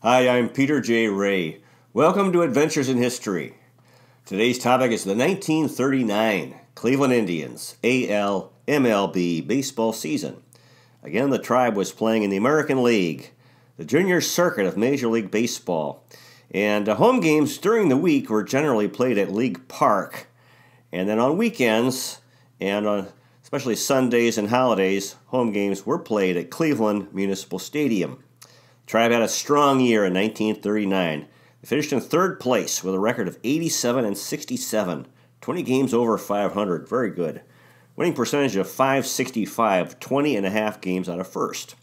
Hi, I'm Peter J. Rea. Welcome to Adventures in History. Today's topic is the 1939 Cleveland Indians AL MLB baseball season. Again, the tribe was playing in the American League, the junior circuit of Major League Baseball. And uh, home games during the week were generally played at League Park. And then on weekends, and on especially Sundays and holidays, home games were played at Cleveland Municipal Stadium. Tribe had a strong year in 1939. They finished in third place with a record of 87 and 67, 20 games over 500. Very good. Winning percentage of 565, 20 and a half games out of first.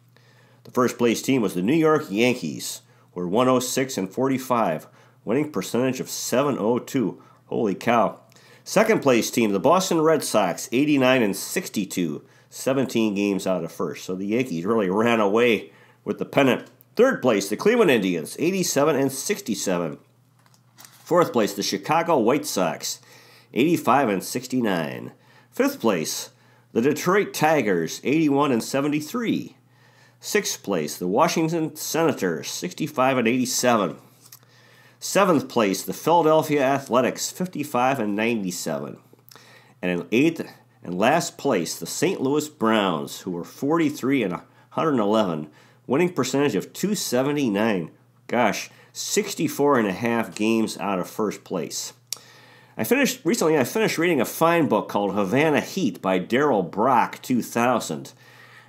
The first place team was the New York Yankees, who were 106 and 45, winning percentage of 702. Holy cow. Second place team, the Boston Red Sox, 89 and 62, 17 games out of first. So the Yankees really ran away with the pennant. Third place, the Cleveland Indians, 87 and 67. Fourth place, the Chicago White Sox, 85 and 69. Fifth place, the Detroit Tigers, 81 and 73. Sixth place, the Washington Senators, 65 and 87. Seventh place, the Philadelphia Athletics, 55 and 97. And in eighth and last place, the St. Louis Browns, who were 43 and 111, winning percentage of 279. Gosh, 64 and a half games out of first place. I finished recently. I finished reading a fine book called Havana Heat by Darryl Brock, 2000.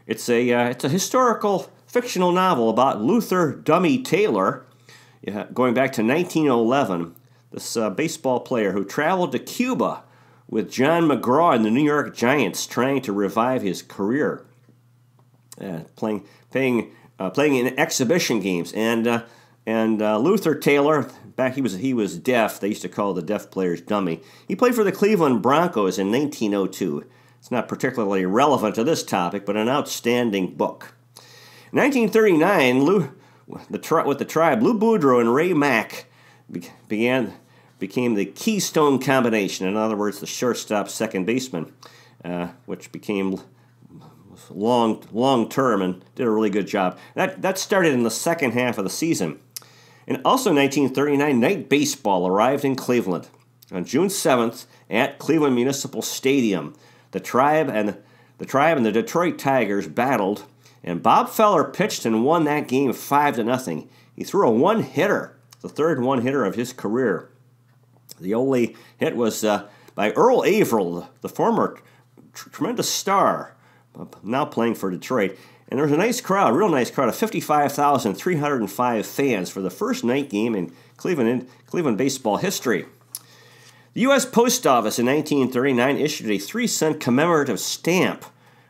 It's a uh, it's a historical fictional novel about Luther Dummy Taylor, going back to 1911. This uh, baseball player who traveled to Cuba with John McGraw and the New York Giants, trying to revive his career, uh, playing playing uh, playing in exhibition games. And uh, and uh, Luther Taylor, back he was he was deaf. They used to call the deaf players dummy. He played for the Cleveland Bronchos in 1902. It's not particularly relevant to this topic, but an outstanding book. In 1939, Lou, the with the tribe, Lou Boudreau and Ray Mack be- began became the keystone combination. In other words, the shortstop, second baseman, uh, which became long long term and did a really good job. That that started in the second half of the season. And also 1939, night baseball arrived in Cleveland on June 7th at Cleveland Municipal Stadium. The tribe and the tribe and the Detroit Tigers battled, and Bob Feller pitched and won that game five to nothing. He threw a one hitter, the third one hitter of his career. The only hit was uh, by Earl Averill, the former tr- tremendous star, now playing for Detroit. And there was a nice crowd, real nice crowd of 55,305 fans for the first night game in Cleveland, Cleveland baseball history. The U.S. Post Office in 1939 issued a three cent commemorative stamp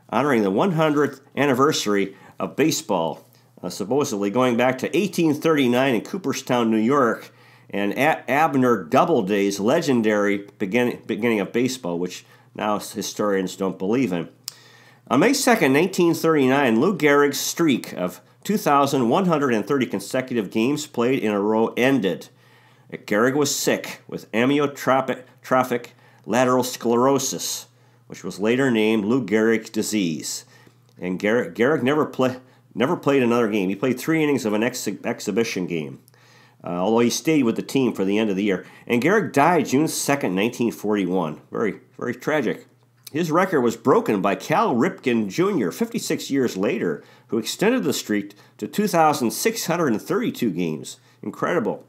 honoring the 100th anniversary of baseball, uh, supposedly going back to 1839 in Cooperstown, New York, and A- Abner Doubleday's legendary beginning, beginning of baseball, which now historians don't believe in. On May 2, 1939, Lou Gehrig's streak of 2,130 consecutive games played in a row ended. Gehrig was sick with amyotrophic lateral sclerosis, which was later named Lou Gehrig disease. And Gehrig, Gehrig never, play, never played another game. He played three innings of an ex- exhibition game, uh, although he stayed with the team for the end of the year. And Gehrig died June 2nd, 1941. Very, very tragic. His record was broken by Cal Ripken Jr. 56 years later, who extended the streak to 2,632 games. Incredible.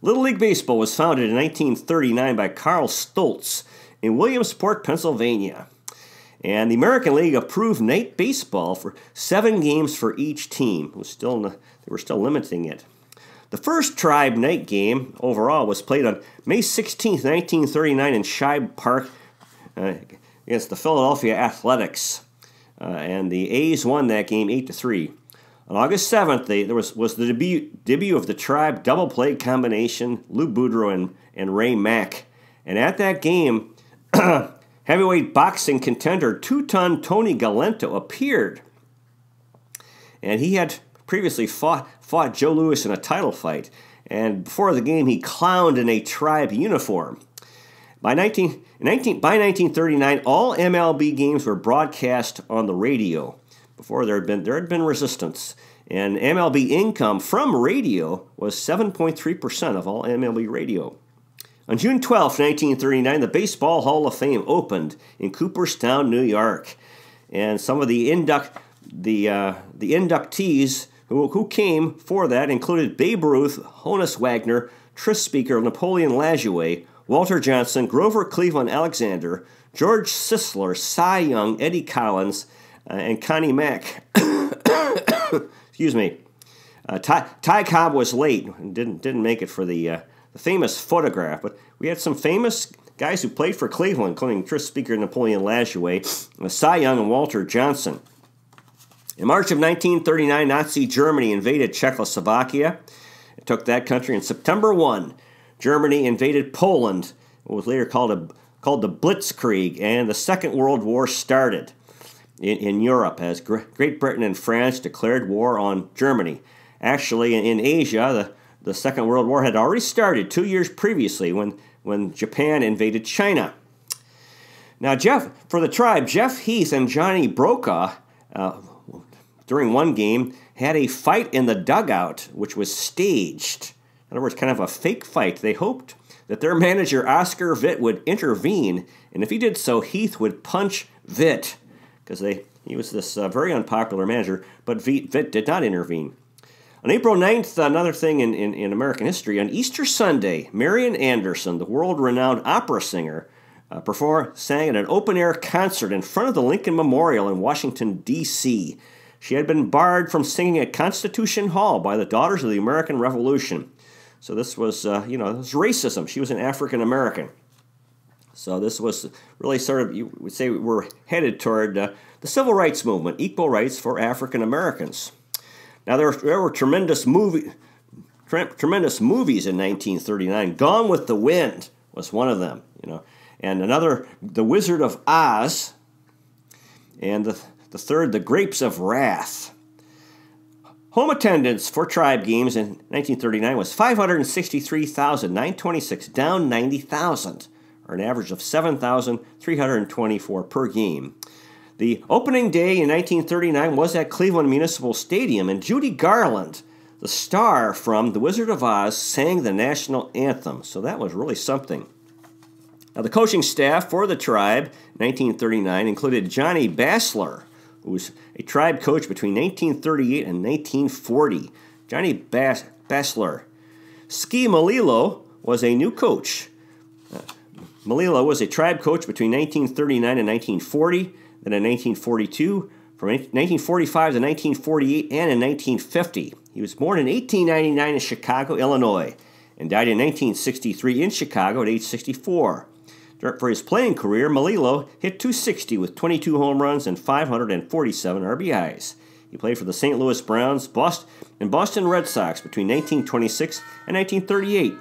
Little League Baseball was founded in 1939 by Carl Stotz in Williamsport, Pennsylvania. And the American League approved night baseball for seven games for each team. Still, they were still limiting it. The first Tribe night game overall was played on May 16, 1939, in Shibe Park against the Philadelphia Athletics. Uh, and the A's won that game 8 to 3. On August 7th, they, there was, was the debut, debut of the Tribe double play combination, Lou Boudreau and, and Ray Mack. And at that game, heavyweight boxing contender two ton Tony Galento appeared. And he had previously fought, fought Joe Louis in a title fight. And before the game, he clowned in a Tribe uniform. By 19, 19, by 1939, all MLB games were broadcast on the radio. Before there had been there had been resistance, And MLB income from radio was 7.3% of all MLB radio. On June 12, 1939, the Baseball Hall of Fame opened in Cooperstown, New York. And some of the, induct, the, uh, the inductees who, who came for that included Babe Ruth, Honus Wagner, Tris Speaker, Napoleon Lajoie, Walter Johnson, Grover Cleveland Alexander, George Sisler, Cy Young, Eddie Collins, uh, and Connie Mack. Excuse me. Uh, Ty, Ty, Cobb was late and didn't didn't make it for the uh, the famous photograph, but we had some famous guys who played for Cleveland, including Tris Speaker, Napoleon Lajoie, uh, Cy Young, and Walter Johnson. In March of 1939, Nazi Germany invaded Czechoslovakia. It took that country. In September 1, Germany invaded Poland, what was later called, a, called the Blitzkrieg, and the Second World War started in, in Europe as Great Britain and France declared war on Germany. Actually, in, in Asia, the, the Second World War had already started two years previously when, when Japan invaded China. Now, Jeff, for the tribe, Jeff Heath and Johnny Broaca, uh, during one game, had a fight in the dugout, which was staged. In other words, kind of a fake fight. They hoped that their manager, Oscar Vitt, would intervene, and if he did so, Heath would punch Vitt because they he was this uh, very unpopular manager, but Vitt did not intervene. On April 9th, another thing in, in, in, American history, on Easter Sunday, Marian Anderson, the world renowned opera singer, uh, performed, sang at an open air concert in front of the Lincoln Memorial in Washington, D.C. She had been barred from singing at Constitution Hall by the Daughters of the American Revolution. So this was, uh, you know, this was racism. She was an African American. So this was really sort of, you would say, we're headed toward uh, the civil rights movement, equal rights for African Americans. Now there, there were tremendous movie, tre- tremendous movies in 1939. Gone with the Wind was one of them, you know, and another, The Wizard of Oz, and the, the third, The Grapes of Wrath. Home attendance for tribe games in 1939 was 563,926, down 90,000 or an average of 7,324 per game. The opening day in 1939 was at Cleveland Municipal Stadium, and Judy Garland, the star from The Wizard of Oz, sang the national anthem, so that was really something. Now, the coaching staff for the tribe 1939 included Johnny Bassler, who was a tribe coach between 1938 and 1940. Johnny Bass- Bassler. Ski Melillo was a new coach. Uh, Melillo was a tribe coach between 1939 and 1940, then in 1942, from 1945 to 1948, and in 1950. He was born in 1899 in Chicago, Illinois, and died in 1963 in Chicago at age 64. For his playing career, Melillo hit 260 with 22 home runs and 547 RBIs. He played for the St. Louis Browns Boston, and Boston Red Sox between 1926 and 1938.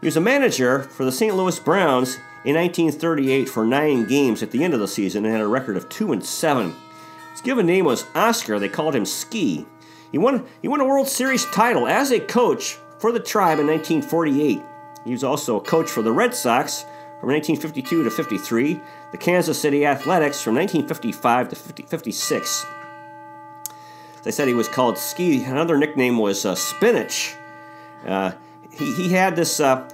He was a manager for the St. Louis Browns in 1938 for nine games at the end of the season and had a record of 2 and 7. His given name was Oscar. They called him Ski. He won, he won a World Series title as a coach for the tribe in 1948. He was also a coach for the Red Sox from 1952 to 53, the Kansas City Athletics from 1955 to 50, 56. They said, he was called Ski. Another nickname was uh, Spinach. Uh, he, he had this. Uh,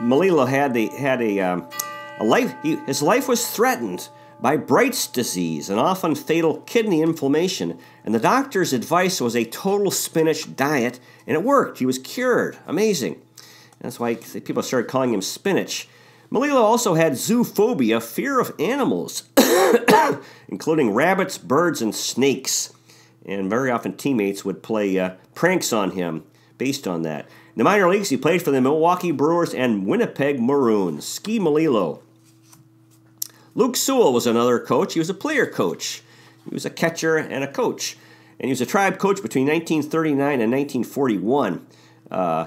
Melillo had the had a um, a life. He, his life was threatened by Bright's disease, an often fatal kidney inflammation, and the doctor's advice was a total spinach diet, and it worked. He was cured. Amazing. That's why people started calling him spinach. Melillo also had zoophobia, fear of animals, including rabbits, birds, and snakes. And very often teammates would play uh, pranks on him based on that. In the minor leagues, he played for the Milwaukee Brewers and Winnipeg Maroons. Ski Melillo. Luke Sewell was another coach. He was a player coach. He was a catcher and a coach. And he was a tribe coach between 1939 and 1941. Uh,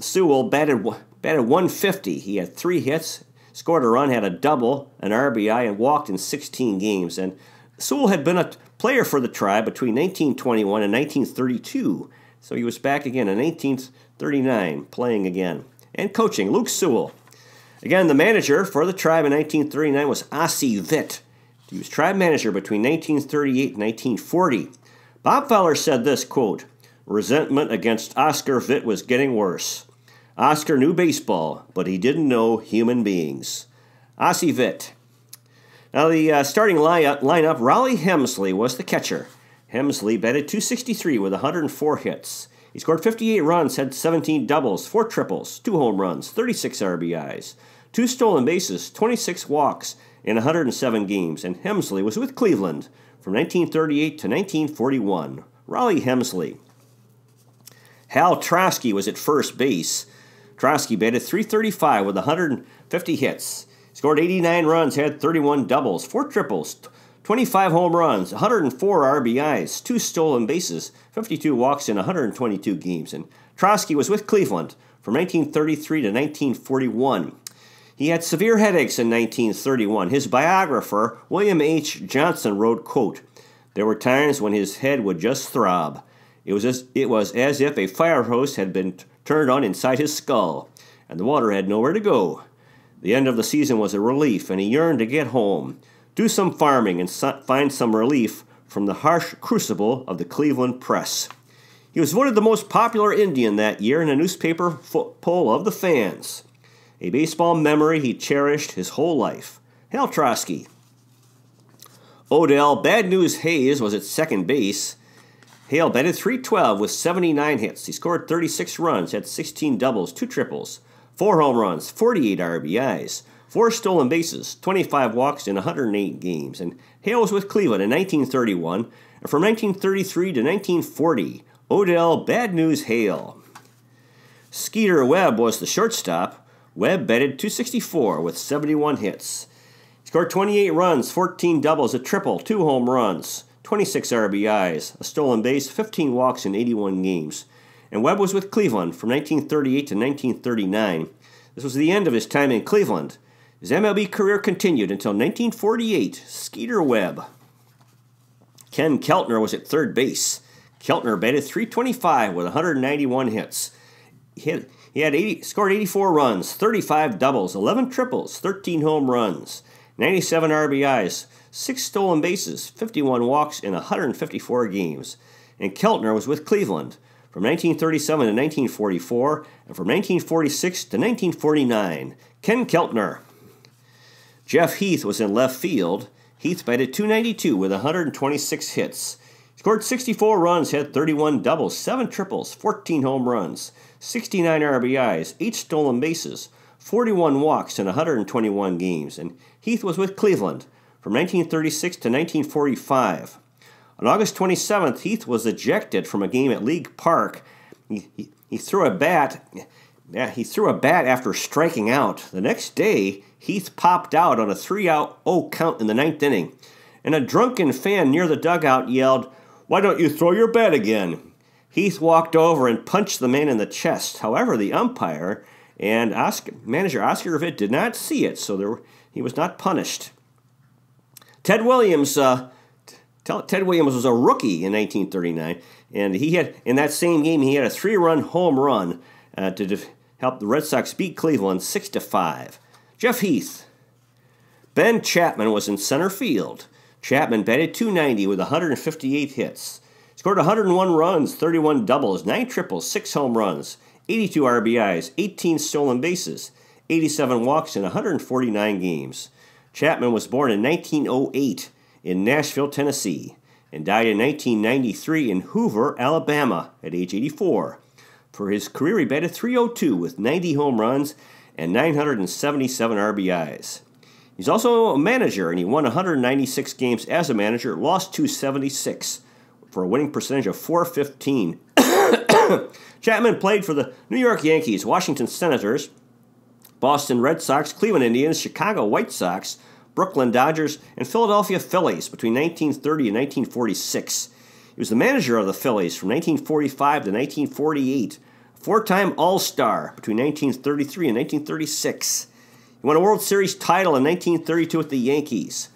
Sewell batted, batted 150. He had three hits, scored a run, had a double, an RBI, and walked in 16 games. And Sewell had been a player for the tribe between 1921 and 1932. So he was back again in 1939, playing again and coaching. Luke Sewell. Again, the manager for the tribe in 1939 was Ossie Vitt. He was tribe manager between 1938 and 1940. Bob Feller said this quote, Resentment against Oscar Vitt was getting worse. Oscar knew baseball, but he didn't know human beings. Ossie Vitt. Now, the uh, starting lineup, lineup, Rollie Hemsley was the catcher. Hemsley batted 263 with 104 hits. He scored 58 runs, had 17 doubles, 4 triples, 2 home runs, 36 RBIs, 2 stolen bases, 26 walks in 107 games, and Hemsley was with Cleveland from 1938 to 1941. Rollie Hemsley. Hal Trosky was at first base. Trosky batted 335 with 150 hits. Scored 89 runs, had 31 doubles, 4 triples, 25 home runs, 104 RBIs, 2 stolen bases, 52 walks in 122 games. And Trosky was with Cleveland from 1933 to 1941. He had severe headaches in 1931. His biographer, William H. Johnson, wrote, quote, There were times when his head would just throb. It was, as, it was as if a fire hose had been turned on inside his skull, and the water had nowhere to go. The end of the season was a relief, and he yearned to get home, do some farming, and so- find some relief from the harsh crucible of the Cleveland press. He was voted the most popular Indian that year in a newspaper poll of the fans a baseball memory he cherished his whole life. Hal Trosky. Odell Bad News Hale was at second base. Hale batted 312 with 79 hits. He scored 36 runs, had 16 doubles, 2 triples, 4 home runs, 48 RBIs, 4 stolen bases, 25 walks in 108 games. And Hale was with Cleveland in 1931, and from 1933 to 1940, Odell Bad News Hale. Skeeter Webb was the shortstop. Webb batted 264 with 71 hits. He scored 28 runs, 14 doubles, a triple, 2 home runs, 26 RBIs, a stolen base, 15 walks in 81 games. And Webb was with Cleveland from 1938 to 1939. This was the end of his time in Cleveland. His MLB career continued until 1948. Skeeter Webb. Ken Keltner was at third base. Keltner batted 325 with 191 hits. He had, he had 80, scored 84 runs, 35 doubles, 11 triples, 13 home runs, 97 RBIs, 6 stolen bases, 51 walks in 154 games. And Keltner was with Cleveland from 1937 to 1944 and from 1946 to 1949. Ken Keltner. Jeff Heath was in left field. Heath batted 292 with 126 hits. Scored 64 runs, had 31 doubles, 7 triples, 14 home runs. 69 RBIs, 8 stolen bases, 41 walks in 121 games, and Heath was with Cleveland from 1936 to 1945. On August 27th, Heath was ejected from a game at League Park. He, he, he threw a bat. Yeah, he threw a bat after striking out. The next day, Heath popped out on a three-out 0 count in the ninth inning, and a drunken fan near the dugout yelled, "Why don't you throw your bat again?" Heath walked over and punched the man in the chest. However, the umpire and Oscar, manager Oscar Vitt did not see it, so there, he was not punished. Ted Williams, uh, Ted Williams was a rookie in 1939, and he had in that same game he had a three-run home run uh, to def- help the Red Sox beat Cleveland six to five. Jeff Heath, Ben Chapman was in center field. Chapman batted 290 with 158 hits. Scored 101 runs, 31 doubles, 9 triples, 6 home runs, 82 RBIs, 18 stolen bases, 87 walks in 149 games. Chapman was born in 1908 in Nashville, Tennessee, and died in 1993 in Hoover, Alabama, at age 84. For his career, he batted 302 with 90 home runs and 977 RBIs. He's also a manager, and he won 196 games as a manager, lost 276 for a winning percentage of 415. Chapman played for the New York Yankees, Washington Senators, Boston Red Sox, Cleveland Indians, Chicago White Sox, Brooklyn Dodgers, and Philadelphia Phillies between 1930 and 1946. He was the manager of the Phillies from 1945 to 1948, four time All Star between 1933 and 1936. He won a World Series title in 1932 with the Yankees.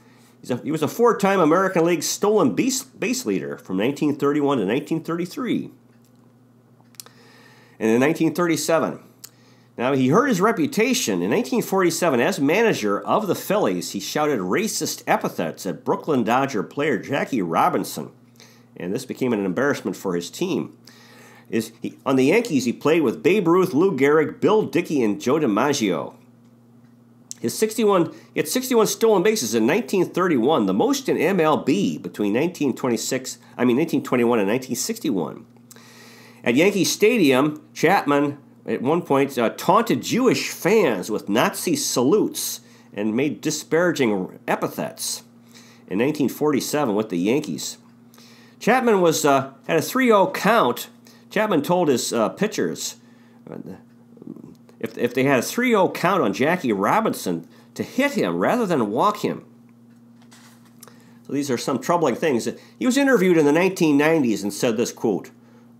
He was a four time American League stolen base leader from 1931 to 1933. And in 1937, now he hurt his reputation. In 1947, as manager of the Phillies, he shouted racist epithets at Brooklyn Dodger player Jackie Robinson. and this became an embarrassment for his team. Is he, on the Yankees, he played with Babe Ruth, Lou Gehrig, Bill Dickey, and Joe DiMaggio. His 61, he had 61 stolen bases in 1931, the most in MLB between 1926, I mean 1921 and 1961. At Yankee Stadium, Chapman at one point uh, taunted Jewish fans with Nazi salutes and made disparaging epithets. In 1947, with the Yankees, Chapman was uh, had a 3-0 count. Chapman told his uh, pitchers uh, if, if they had a 3 0 count on Jackie Robinson to hit him rather than walk him. So these are some troubling things. He was interviewed in the 1990s and said this quote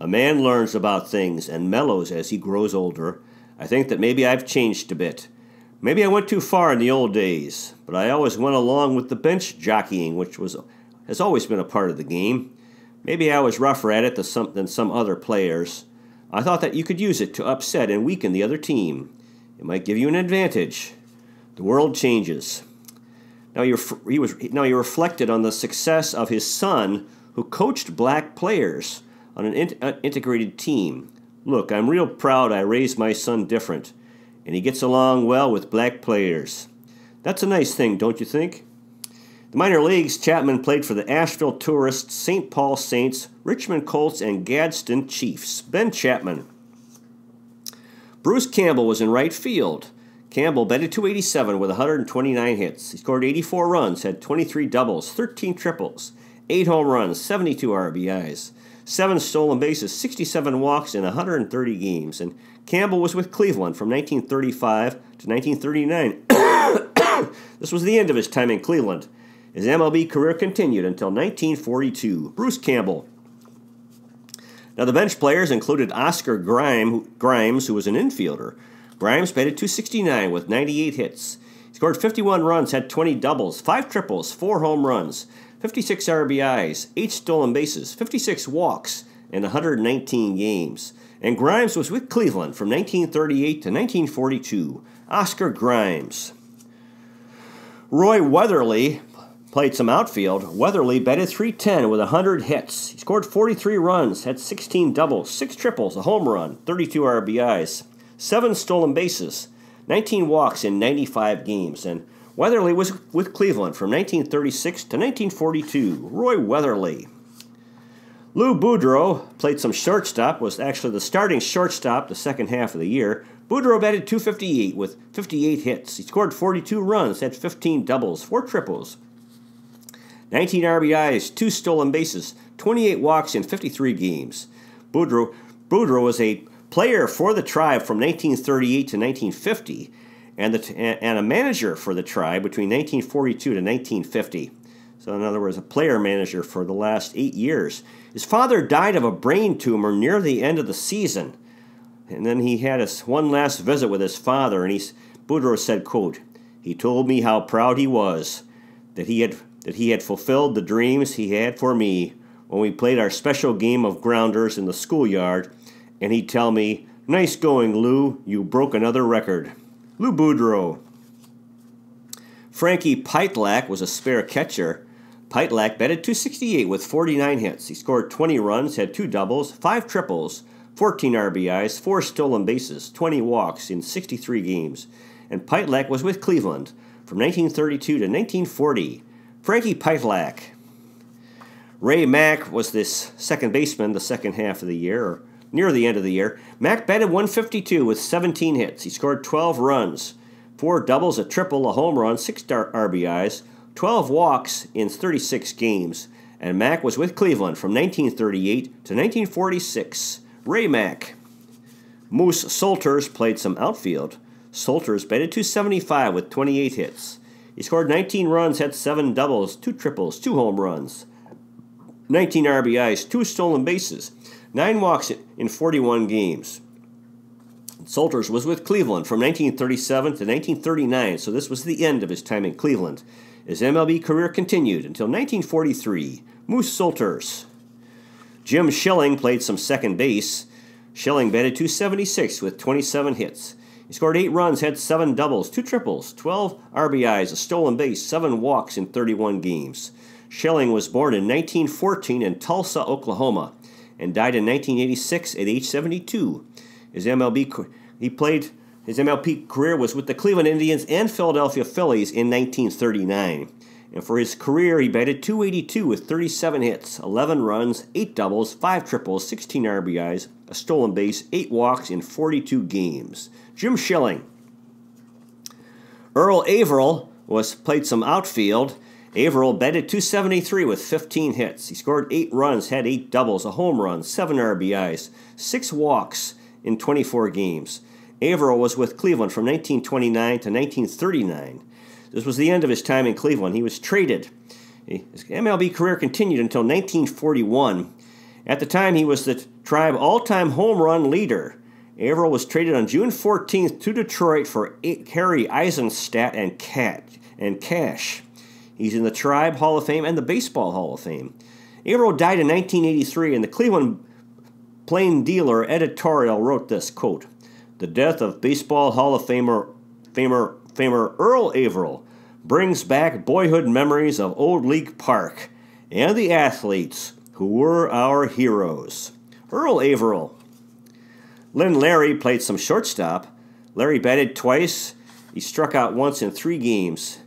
A man learns about things and mellows as he grows older. I think that maybe I've changed a bit. Maybe I went too far in the old days, but I always went along with the bench jockeying, which was has always been a part of the game. Maybe I was rougher at it than some, than some other players. I thought that you could use it to upset and weaken the other team. It might give you an advantage. The world changes. Now, you he was, now he reflected on the success of his son, who coached black players on an in, uh, integrated team. Look, I'm real proud I raised my son different, and he gets along well with black players. That's a nice thing, don't you think? The minor leagues, Chapman played for the Asheville Tourists, St. Paul Saints, Richmond Colts, and Gadsden Chiefs. Ben Chapman. Bruce Campbell was in right field. Campbell batted 287 with 129 hits. He scored 84 runs, had 23 doubles, 13 triples, 8 home runs, 72 RBIs, 7 stolen bases, 67 walks in 130 games. And Campbell was with Cleveland from 1935 to 1939. this was the end of his time in Cleveland. His MLB career continued until 1942. Bruce Campbell. Now, the bench players included Oscar Grimes, who was an infielder. Grimes batted 269 with 98 hits. He scored 51 runs, had 20 doubles, 5 triples, 4 home runs, 56 RBIs, 8 stolen bases, 56 walks, and 119 games. And Grimes was with Cleveland from 1938 to 1942. Oscar Grimes. Roy Weatherly Played some outfield. Weatherly batted 310 with 100 hits. He scored 43 runs, had 16 doubles, 6 triples, a home run, 32 RBIs, 7 stolen bases, 19 walks in 95 games. And Weatherly was with Cleveland from 1936 to 1942. Roy Weatherly. Lou Boudreau played some shortstop, was actually the starting shortstop the second half of the year. Boudreau batted 258 with 58 hits. He scored 42 runs, had 15 doubles, 4 triples, 19 RBIs, 2 stolen bases, 28 walks in 53 games. Boudreau, Boudreau was a player for the tribe from 1938 to 1950 and, the, and a manager for the tribe between 1942 to 1950. So, in other words, a player manager for the last eight years. His father died of a brain tumor near the end of the season. And then he had his one last visit with his father, and he's, Boudreau said, quote, He told me how proud he was that he had that he had fulfilled the dreams he had for me when we played our special game of grounders in the schoolyard, and he'd tell me, Nice going, Lou, you broke another record. Lou Boudreau. Frankie Pytlak was a spare catcher. Pytlak batted 268 with 49 hits. He scored 20 runs, had two doubles, five triples, 14 RBIs, four stolen bases, 20 walks in 63 games. And Pytlak was with Cleveland from 1932 to 1940. Frankie Pytlak. Ray Mack was this second baseman the second half of the year, near the end of the year. Mack batted 152 with 17 hits. He scored 12 runs, four doubles, a triple, a home run, six RBIs, 12 walks in 36 games. And Mack was with Cleveland from 1938 to 1946. Ray Mack. Moose Solters played some outfield. Solters batted 275 with 28 hits. He scored 19 runs, had seven doubles, two triples, two home runs, 19 RBIs, two stolen bases, nine walks in 41 games. Solters was with Cleveland from 1937 to 1939, so this was the end of his time in Cleveland. His MLB career continued until 1943. Moose Solters. Jim Shilling played some second base. Shilling batted 276 with 27 hits. He scored eight runs, had seven doubles, two triples, 12 RBIs, a stolen base, seven walks in 31 games. Shilling was born in 1914 in Tulsa, Oklahoma, and died in 1986 at age 72. His MLB he played his MLB career was with the Cleveland Indians and Philadelphia Phillies in 1939. And for his career, he batted 282 with 37 hits, 11 runs, 8 doubles, 5 triples, 16 RBIs, a stolen base, 8 walks in 42 games. Jim Shilling. Earl Averill was played some outfield. Averill batted 273 with 15 hits. He scored 8 runs, had 8 doubles, a home run, 7 RBIs, 6 walks in 24 games. Averill was with Cleveland from 1929 to 1939. This was the end of his time in Cleveland. He was traded. His MLB career continued until 1941. At the time, he was the tribe all time home run leader. Averill was traded on June 14th to Detroit for Harry Eisenstadt and Cat and cash. He's in the Tribe Hall of Fame and the Baseball Hall of Fame. Averill died in 1983, and the Cleveland Plain Dealer editorial wrote this quote: "The death of Baseball Hall of Famer Famer Famer Earl Averill brings back boyhood memories of Old League Park and the athletes who were our heroes. Earl Averill. Lyn Lary played some shortstop. Lary batted twice. He struck out once in three games.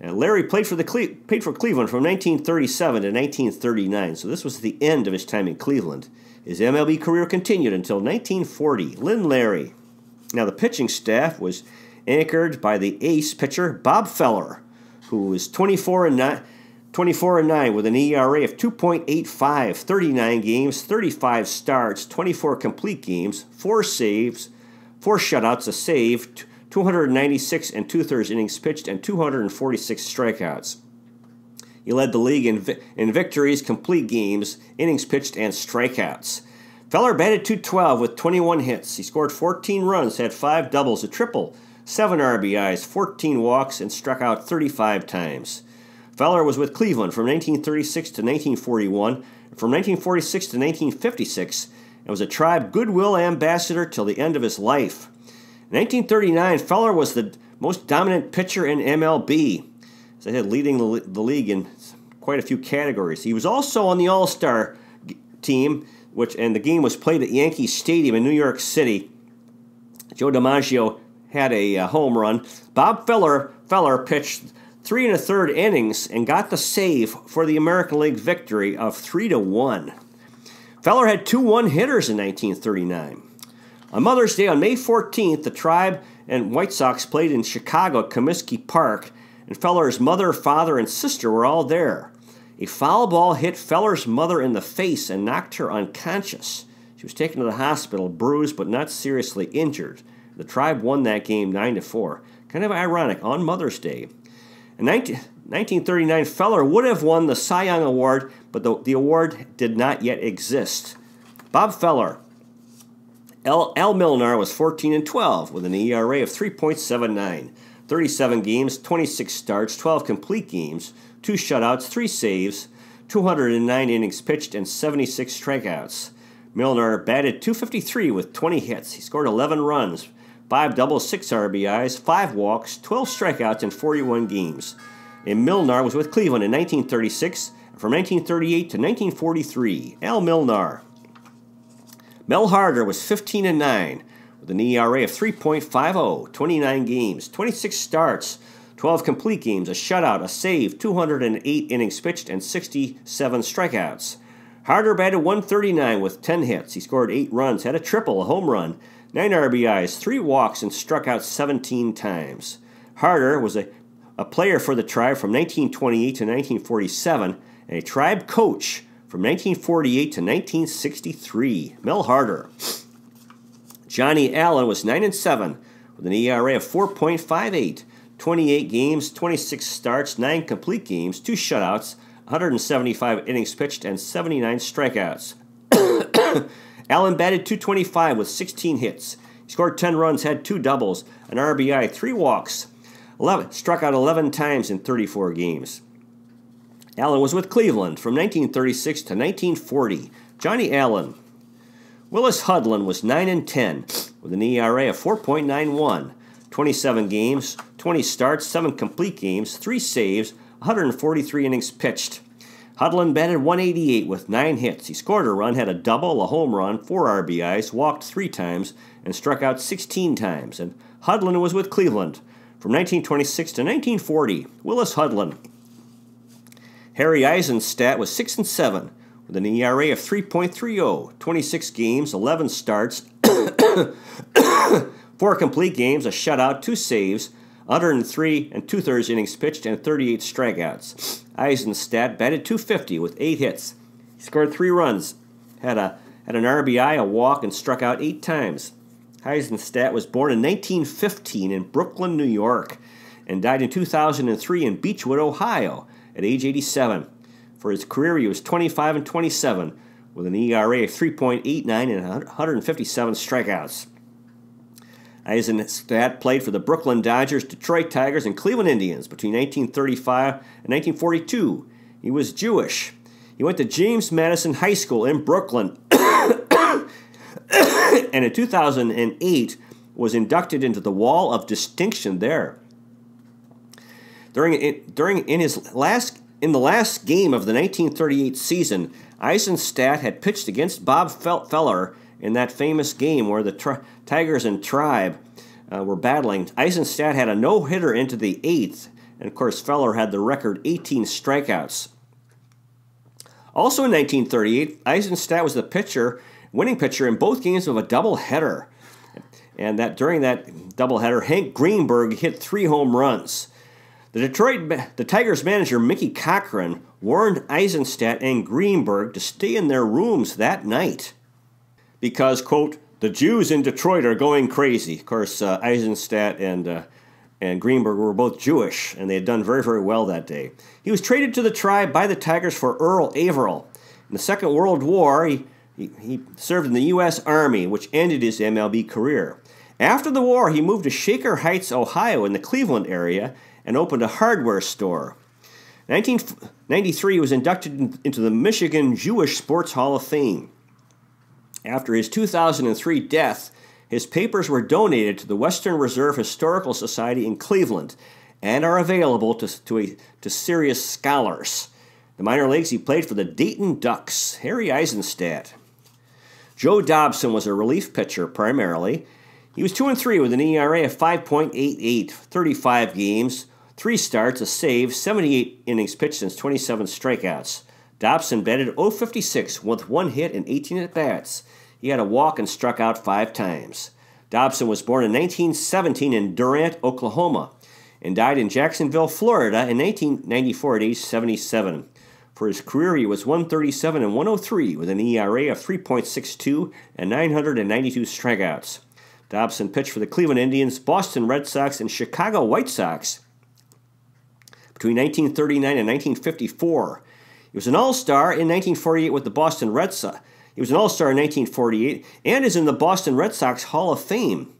And Lary played for the Cle- played for Cleveland from 1937 to 1939, so this was the end of his time in Cleveland. His MLB career continued until 1940. Lyn Lary. Now the pitching staff was anchored by the ace pitcher Bob Feller, who was 24 and 9, 24 and 9 with an ERA of 2.85, 39 games, 35 starts, 24 complete games, 4 saves, 4 shutouts, a save, 296 and two thirds innings pitched, and 246 strikeouts. He led the league in, in victories, complete games, innings pitched, and strikeouts. Feller batted 212 with 21 hits. He scored 14 runs, had 5 doubles, a triple, seven RBIs, 14 walks, and struck out 35 times. Feller was with Cleveland from 1936 to 1941, and from 1946 to 1956, and was a Tribe Goodwill Ambassador till the end of his life. In 1939, Feller was the most dominant pitcher in MLB. As I said, leading the, the league in quite a few categories. He was also on the All Star team, which and the game was played at Yankee Stadium in New York City. Joe DiMaggio had a uh, home run. Bob Feller, Feller pitched three and a third innings and got the save for the American League victory of three to one. Feller had two one hitters in 1939. On Mother's Day on May 14th, the Tribe and White Sox played in Chicago at Comiskey Park, and Feller's mother, father, and sister were all there. A foul ball hit Feller's mother in the face and knocked her unconscious. She was taken to the hospital, bruised but not seriously injured. The tribe won that game 9 to 4. Kind of ironic on Mother's Day. In 19, 1939, Feller would have won the Cy Young Award, but the, the award did not yet exist. Bob Feller. Al, Milnar was 14 and 12 with an ERA of 3.79. 37 games, 26 starts, 12 complete games, 2 shutouts, 3 saves, 209 innings pitched, and 76 strikeouts. Milnar batted 253 with 20 hits. He scored 11 runs, five doubles, six RBIs, five walks, 12 strikeouts in 41 games. And Milnar was with Cleveland in 1936 and from 1938 to 1943. Al Milnar. Mel Harder was 15 and 9 with an ERA of 3.50, 29 games, 26 starts, 12 complete games, a shutout, a save, 208 innings pitched, and 67 strikeouts. Harder batted 139 with 10 hits. He scored 8 runs, had a triple, a home run, 9 RBIs, 3 walks, and struck out 17 times. Harder was a, a player for the Tribe from 1928 to 1947 and a Tribe coach from 1948 to 1963. Mel Harder. Johnny Allen was 9 and 7 with an ERA of 4.58, 28 games, 26 starts, 9 complete games, 2 shutouts, 175 innings pitched, and 79 strikeouts. Allen batted 225 with 16 hits. He scored 10 runs, had 2 doubles, an RBI, 3 walks, 11, struck out 11 times in 34 games. Allen was with Cleveland from 1936 to 1940. Johnny Allen. Willis Hudlin was 9 and 10 with an ERA of 4.91, 27 games, 20 starts, 7 complete games, 3 saves, 143 innings pitched. Hudlin batted 188 with nine hits. He scored a run, had a double, a home run, four RBIs, walked three times, and struck out 16 times. And Hudlin was with Cleveland from 1926 to 1940. Willis Hudlin. Harry Eisenstadt was 6 and 7 with an ERA of 3.30, 26 games, 11 starts, four complete games, a shutout, two saves, 103 and two thirds innings pitched, and 38 strikeouts. Eisenstadt batted 250 with eight hits. He scored three runs, had a had an RBI, a walk, and struck out eight times. Eisenstadt was born in 1915 in Brooklyn, New York, and died in 2003 in Beachwood, Ohio, at age 87. For his career, he was 25 and 27 with an ERA of 3.89 and 157 strikeouts. Eisenstadt played for the Brooklyn Dodgers, Detroit Tigers, and Cleveland Indians between 1935 and 1942. He was Jewish. He went to James Madison High School in Brooklyn and in 2008 was inducted into the Wall of Distinction there. During, during in his last in the last game of the 1938 season, Eisenstadt had pitched against Bob Feller in that famous game where the Tigers and Tribe uh, were battling. Eisenstadt had a no hitter into the eighth, and of course, Feller had the record 18 strikeouts. Also in 1938, Eisenstadt was the pitcher, winning pitcher in both games of a doubleheader. And that during that doubleheader, Hank Greenberg hit three home runs. The Detroit the Tigers manager Mickey Cochrane warned Eisenstadt and Greenberg to stay in their rooms that night because, quote, the Jews in Detroit are going crazy. Of course, uh, Eisenstadt and, uh, and Greenberg were both Jewish, and they had done very, very well that day. He was traded to the tribe by the Tigers for Earl Averill. In the Second World War, he, he, he served in the U.S. Army, which ended his MLB career. After the war, he moved to Shaker Heights, Ohio, in the Cleveland area, and opened a hardware store. 1993, he was inducted into the Michigan Jewish Sports Hall of Fame. After his 2003 death, his papers were donated to the Western Reserve Historical Society in Cleveland and are available to, to, a, to serious scholars. The minor leagues, he played for the Dayton Ducks, Harry Eisenstadt. Joe Dobson was a relief pitcher primarily. He was 2 and 3 with an ERA of 5.88, 35 games, 3 starts, a save, 78 innings pitched, and 27 strikeouts. Dobson batted 056 with one hit and 18 at bats. He had a walk and struck out five times. Dobson was born in 1917 in Durant, Oklahoma, and died in Jacksonville, Florida in 1994 at age 77. For his career, he was 137 and 103 with an ERA of 3.62 and 992 strikeouts. Dobson pitched for the Cleveland Indians, Boston Red Sox, and Chicago White Sox between 1939 and 1954. He was an All Star in 1948 with the Boston Red Sox. He was an All Star in 1948 and is in the Boston Red Sox Hall of Fame.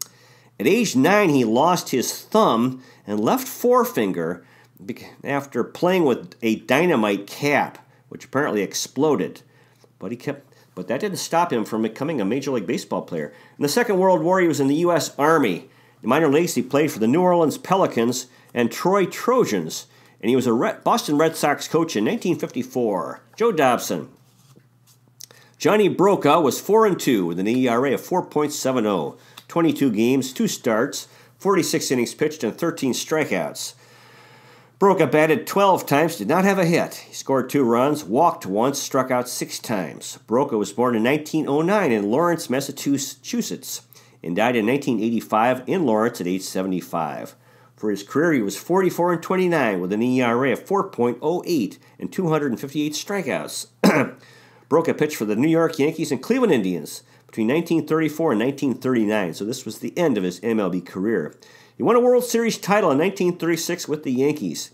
At age nine, he lost his thumb and left forefinger after playing with a dynamite cap, which apparently exploded. But he kept, but that didn't stop him from becoming a Major League Baseball player. In the Second World War, he was in the U.S. Army. In minor leagues, he played for the New Orleans Pelicans and Troy Trojans and he was a Boston Red Sox coach in 1954. Joe Dobson. Johnny Broaca was 4 and 2 with an ERA of 4.70, 22 games, 2 starts, 46 innings pitched, and 13 strikeouts. Broaca batted 12 times, did not have a hit. He scored two runs, walked once, struck out six times. Broaca was born in 1909 in Lawrence, Massachusetts, and died in 1985 in Lawrence at age 75. For his career, he was 44 and 29 with an ERA of 4.08 and 258 strikeouts. Broaca pitched for the New York Yankees and Cleveland Indians between 1934 and 1939, so this was the end of his MLB career. He won a World Series title in 1936 with the Yankees.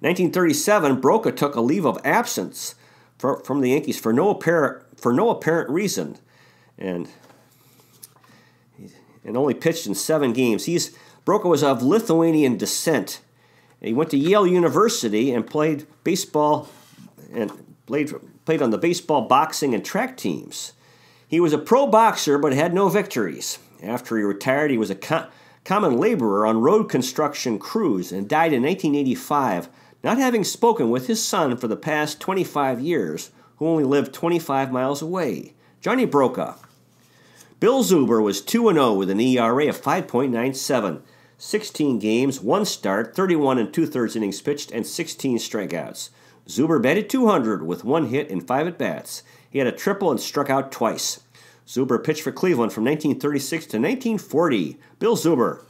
1937, Broaca took a leave of absence for, from the Yankees for no apparent for no apparent reason, and and only pitched in seven games. He's Broaca was of Lithuanian descent. He went to Yale University and played baseball and played, played on the baseball, boxing, and track teams. He was a pro boxer but had no victories. After he retired, he was a co- common laborer on road construction crews and died in 1985, not having spoken with his son for the past 25 years, who only lived 25 miles away. Johnny Broaca. Bill Zuber was 2 0 with an ERA of 5.97, 16 games, 1 start, 31 and 2 thirds innings pitched, and 16 strikeouts. Zuber batted 200 with 1 hit and 5 at bats. He had a triple and struck out twice. Zuber pitched for Cleveland from 1936 to 1940. Bill Zuber.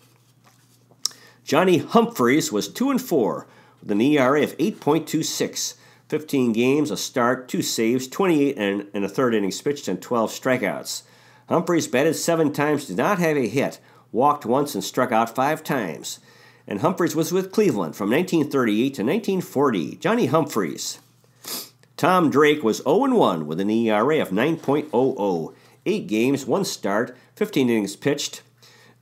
Johnny Humphries was 2 and 4 with an ERA of 8.26. 15 games, a start, two saves, 28 and, and a third innings pitched, and 12 strikeouts. Humphries batted seven times, did not have a hit, walked once, and struck out five times. And Humphries was with Cleveland from 1938 to 1940. Johnny Humphries. Tom Drake was 0 1 with an ERA of 9.00. Eight games, one start, 15 innings pitched,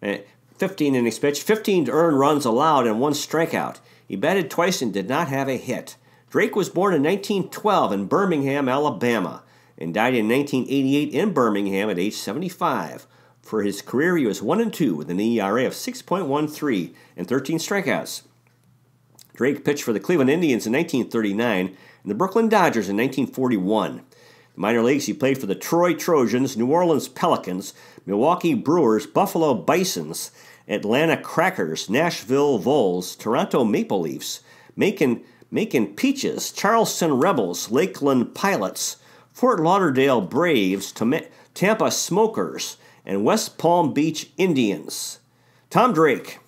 uh, 15 innings pitched, 15 earned runs allowed, and one strikeout. He batted twice and did not have a hit. Drake was born in 1912 in Birmingham, Alabama, and died in 1988 in Birmingham at age 75. For his career, he was 1 and 2 with an ERA of 6.13 and 13 strikeouts. Drake pitched for the Cleveland Indians in 1939 and the Brooklyn Dodgers in 1941. In the minor leagues, he played for the Troy Trojans, New Orleans Pelicans, Milwaukee Brewers, Buffalo Bisons, Atlanta Crackers, Nashville Vols, Toronto Maple Leafs, Macon, Macon Peaches, Charleston Rebels, Lakeland Pilots, Fort Lauderdale Braves, Tampa Smokers, and West Palm Beach Indians. Tom Drake.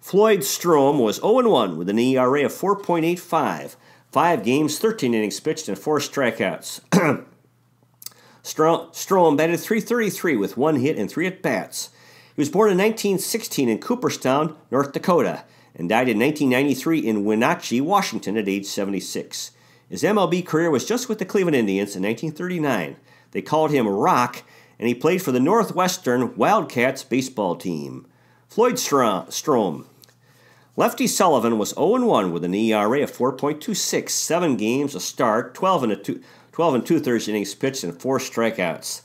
Floyd Strom was 0 1 with an ERA of 4.85, 5 games, 13 innings pitched, and 4 strikeouts. Strom batted 333 with 1 hit and 3 at bats. He was born in 1916 in Cooperstown, North Dakota, and died in 1993 in Wenatchee, Washington at age 76. His MLB career was just with the Cleveland Indians in 1939. They called him Rock, and he played for the Northwestern Wildcats baseball team. Floyd Strom. Lefty Sullivan was 0 1 with an ERA of 4.26, 7 games, a start, 12 and, a two, 12 and two thirds innings pitched, and 4 strikeouts.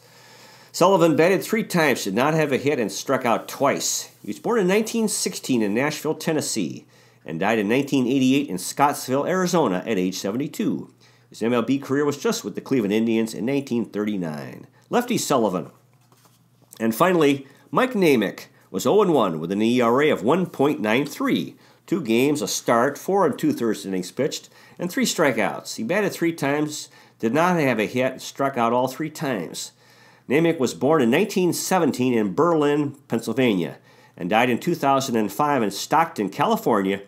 Sullivan batted three times, did not have a hit, and struck out twice. He was born in 1916 in Nashville, Tennessee, and died in 1988 in Scottsdale, Arizona at age 72. His MLB career was just with the Cleveland Indians in 1939. Lefty Sullivan. And finally, Mike Naymick was 0 1 with an ERA of 1.93. Two games, a start, four and two thirds innings pitched, and three strikeouts. He batted three times, did not have a hit, and struck out all three times. Naymick was born in 1917 in Berlin, Pennsylvania, and died in 2005 in Stockton, California.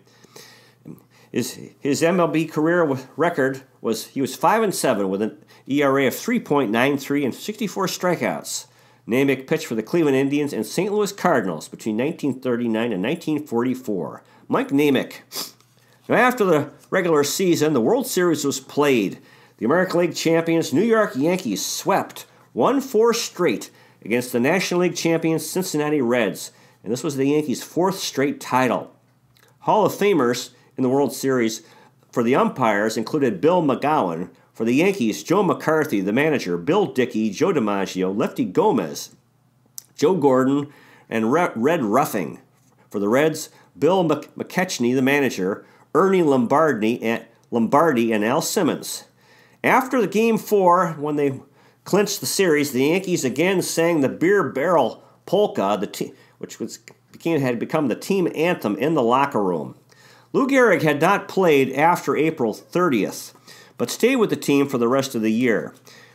His, his MLB career record was he was 5 and 7 with an ERA of 3.93 and 64 strikeouts. Naymick pitched for the Cleveland Indians and St. Louis Cardinals between 1939 and 1944. Mike Naymick. Now, after the regular season, the World Series was played. The American League champions New York Yankees swept 1 4 straight against the National League champions Cincinnati Reds, and this was the Yankees' fourth straight title. Hall of Famers in the World Series for the umpires included Bill McGowan. For the Yankees, Joe McCarthy, the manager, Bill Dickey, Joe DiMaggio, Lefty Gomez, Joe Gordon, and Red Ruffing. For the Reds, Bill McKechnie, the manager, Ernie Lombardi and, Lombardi, and Al Simmons. After the game four, when they clinched the series, the Yankees again sang the Beer Barrel Polka, the te- which was, became, had become the team anthem in the locker room. Lou Gehrig had not played after April 30th, but stayed with the team for the rest of the year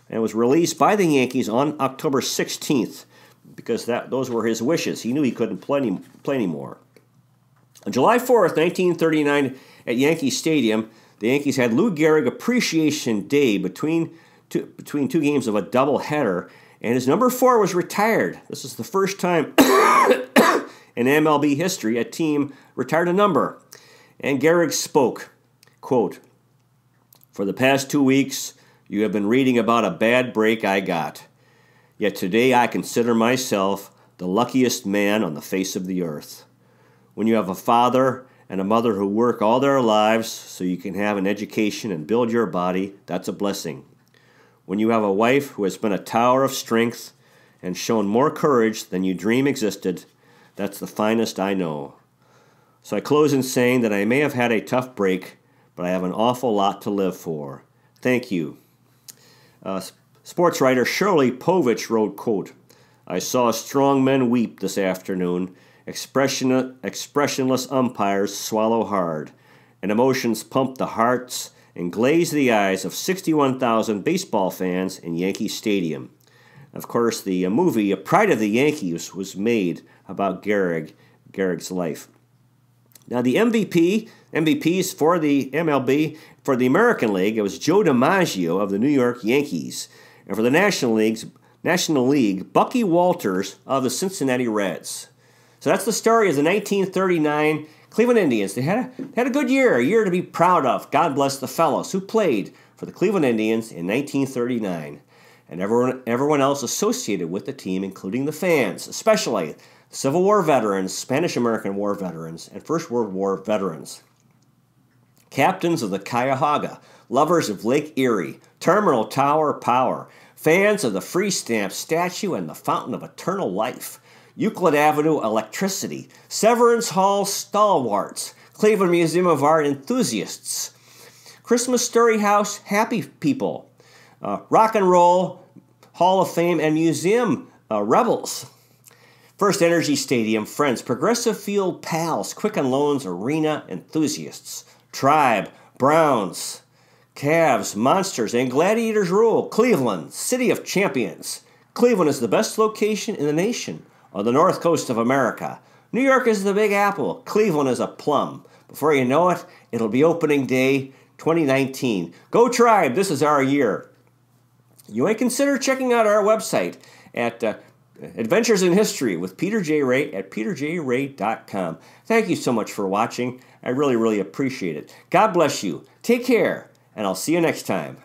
and was released by the Yankees on October 16th because that, those were his wishes. He knew he couldn't play, any, play anymore. On July 4th, 1939, at Yankee Stadium, the Yankees had Lou Gehrig Appreciation Day between two, between two games of a doubleheader, and his number four was retired. This is the first time in MLB history a team retired a number. And Gehrig spoke, quote, For the past two weeks, you have been reading about a bad break I got. Yet today I consider myself the luckiest man on the face of the earth. When you have a father and a mother who work all their lives so you can have an education and build your body, that's a blessing. When you have a wife who has been a tower of strength and shown more courage than you dream existed, that's the finest I know. So I close in saying that I may have had a tough break, but I have an awful lot to live for. Thank you. Uh, sports writer Shirley Povich wrote, quote, I saw strong men weep this afternoon, expression, expressionless umpires swallow hard, and emotions pump the hearts and glaze the eyes of 61,000 baseball fans in Yankee Stadium. Of course, the uh, movie Pride of the Yankees was made about Gehrig, Gehrig's life. Now, the MVP, MVPs for the MLB, for the American League, it was Joe DiMaggio of the New York Yankees. And for the National Leagues, National League, Bucky Walters of the Cincinnati Reds. So that's the story of the 1939 Cleveland Indians. They had a, had a good year, a year to be proud of. God bless the fellows who played for the Cleveland Indians in 1939 and everyone, everyone else associated with the team, including the fans, especially Civil War veterans, Spanish American War veterans, and First World War veterans. Captains of the Cuyahoga, lovers of Lake Erie, Terminal Tower Power, fans of the Free Stamp statue and the Fountain of Eternal Life, Euclid Avenue Electricity, Severance Hall Stalwarts, Cleveland Museum of Art enthusiasts, Christmas Story House Happy People, uh, Rock and Roll Hall of Fame and Museum uh, Rebels. First Energy Stadium, Friends, Progressive Field Pals, Quicken Loans Arena Enthusiasts, Tribe, Browns, Cavs, Monsters, and Gladiators Rule, Cleveland, City of Champions. Cleveland is the best location in the nation on the north coast of America. New York is the Big Apple. Cleveland is a plum. Before you know it, it'll be opening day 2019. Go Tribe, this is our year. You might consider checking out our website at uh, Adventures in History with Peter J. Rea at peterjrea.com. Thank you so much for watching. I really, really appreciate it. God bless you. Take care, and I'll see you next time.